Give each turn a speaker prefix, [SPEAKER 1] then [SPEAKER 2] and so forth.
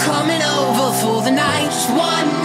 [SPEAKER 1] coming over for the night. One